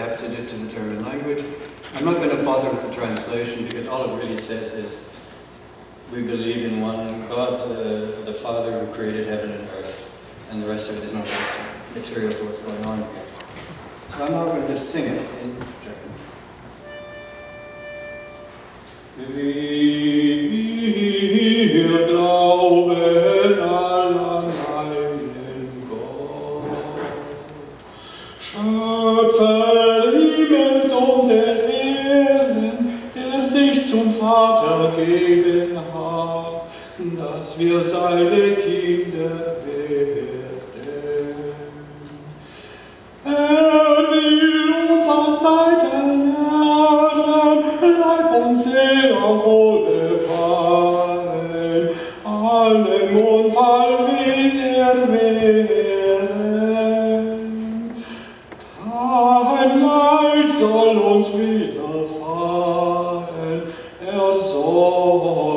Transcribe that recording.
adapted it to the German language. I'm not going to bother with the translation because all it really says is we believe in one God, the, the Father who created heaven and earth, and the rest of it is not material to what's going on. So I'm now going to just sing it in German. Er